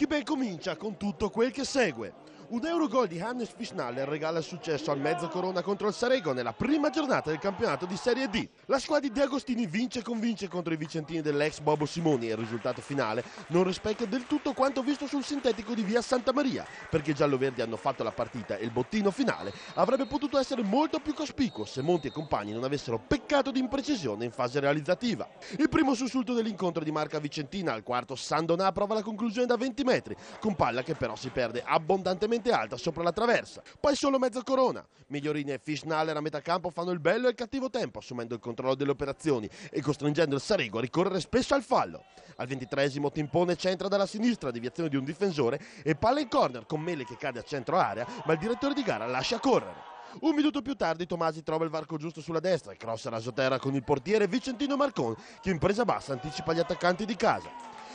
Chi ben comincia con tutto quel che segue. Un Eurogol di Hannes Fischnaller regala il successo al mezzo Corona contro il Sarego nella prima giornata del campionato di Serie D. La squadra di De Agostini vince e convince contro i vicentini dell'ex Bobo Simoni e il risultato finale non rispecchia del tutto quanto visto sul sintetico di via Santa Maria, perché i gialloverdi hanno fatto la partita e il bottino finale avrebbe potuto essere molto più cospicuo se Monti e compagni non avessero peccato di imprecisione in fase realizzativa. Il primo sussulto dell'incontro di Marca Vicentina al quarto Sandonà prova la conclusione da 20 metri, con palla che però si perde abbondantemente alta sopra la traversa. Poi solo mezzo corona. Migliorini e Fischnaller a metà campo fanno il bello e il cattivo tempo, assumendo il controllo delle operazioni e costringendo il Sarego a ricorrere spesso al fallo. Al ventitresimo Timpone centra dalla sinistra, deviazione di un difensore e palla in corner con Mele che cade a centro area, ma il direttore di gara lascia correre. Un minuto più tardi Tomasi trova il varco giusto sulla destra e crossa rasoterra con il portiere Vicentino Marcon che in presa bassa anticipa gli attaccanti di casa.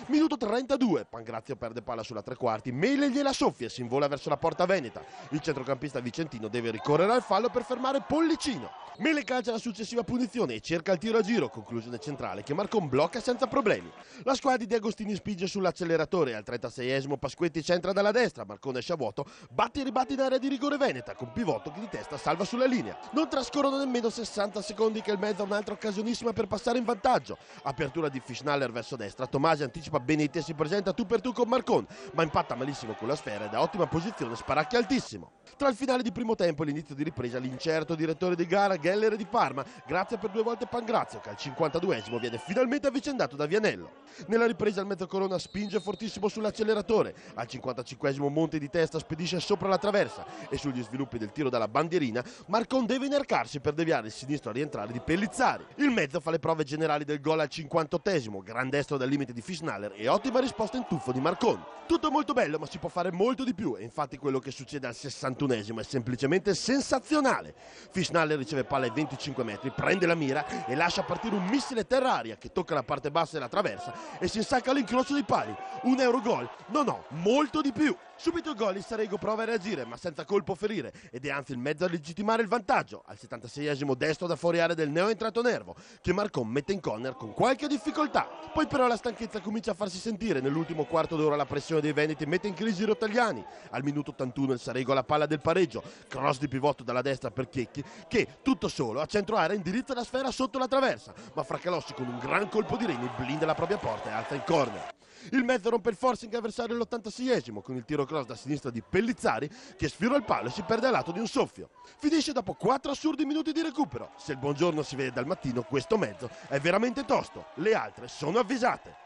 Minuto 32, Pangrazio perde palla sulla tre quarti, Mele gliela soffia e si invola verso la porta veneta. Il centrocampista vicentino deve ricorrere al fallo per fermare Pollicino. Mele calcia la successiva punizione e cerca il tiro a giro, conclusione centrale che Marcon blocca senza problemi. La squadra di Agostini spinge sull'acceleratore al 36esimo Pasquetti centra dalla destra, Marcone esce a vuoto, batte e ribatte in area di rigore Veneta con pivotto che di testa salva sulla linea. Non trascorrono nemmeno 60 secondi che il mezzo ha un'altra occasionissima per passare in vantaggio. Apertura di Fischnaller verso destra, Tomasi anticipa Benetti e si presenta tu per tu con Marcon, ma impatta malissimo con la sfera e da ottima posizione sparacchia altissimo. Tra il finale di primo tempo e l'inizio di ripresa, l'incerto direttore di gara Geller di Parma, grazie per due volte Pangrazio, che al 52esimo viene finalmente avvicendato da Vianello. Nella ripresa il mezzocorona spinge fortissimo sull'acceleratore, al 55esimo Monte di testa spedisce sopra la traversa e sugli sviluppi del tiro dalla bandierina Marcon deve inercarsi per deviare il sinistro a rientrare di Pellizzari. Il mezzo fa le prove generali del gol al 58esimo, gran destro dal limite di Fischnaller e ottima risposta in tuffo di Marcon. Tutto molto bello ma si può fare molto di più e infatti quello che succede al 61esimo è semplicemente sensazionale. Fischnaller riceve palla ai 25 metri, prende la mira e lascia partire un missile terra-aria che tocca la parte bassa della traversa e si insacca all'incrocio dei pali. Un euro gol? No, no, molto di più. Subito il gol, il Sarego prova a reagire, ma senza colpo ferire, ed è anzi il mezzo a legittimare il vantaggio. Al 76esimo destro da fuori area del neo entrato Nervo, che Marcon mette in corner con qualche difficoltà. Poi però la stanchezza comincia a farsi sentire. Nell'ultimo quarto d'ora la pressione dei Veneti mette in crisi i Rotagliani. Al minuto 81 il Sarego ha la palla del pareggio, cross di pivotto dalla destra per Checchi, che tutto solo a centro area indirizza la sfera sotto la traversa, ma Fracalossi con un gran colpo di reni blinda la propria porta e alza in corner. Il mezzo rompe il forcing avversario all'86esimo con il tiro cross da sinistra di Pellizzari che sfiora il palo e si perde a lato di un soffio. Finisce dopo 4 assurdi minuti di recupero. Se il buongiorno si vede dal mattino, questo mezzo è veramente tosto. Le altre sono avvisate.